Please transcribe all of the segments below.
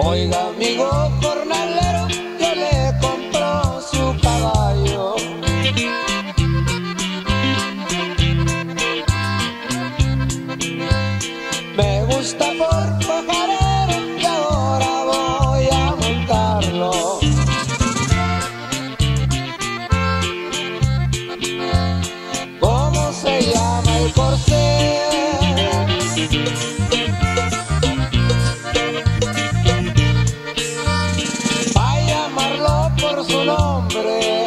Oiga, amigo jornalero, que le compró su caballo. Me gusta por hombre.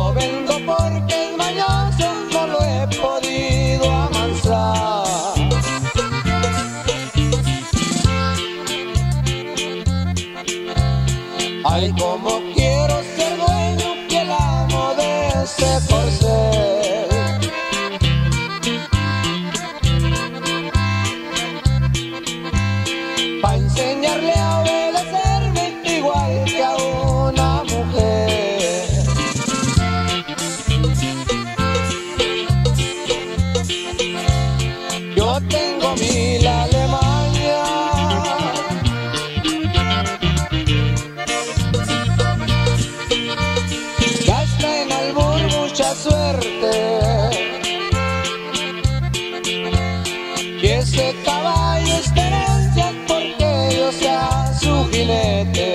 Lo vendo porque es mañoso, no lo he podido amansar. Ay, como quiero ser dueño que el amo de ese corcel. Pa' enseñarle a obedecerme Ese caballo esperanza porque yo sea su jinete.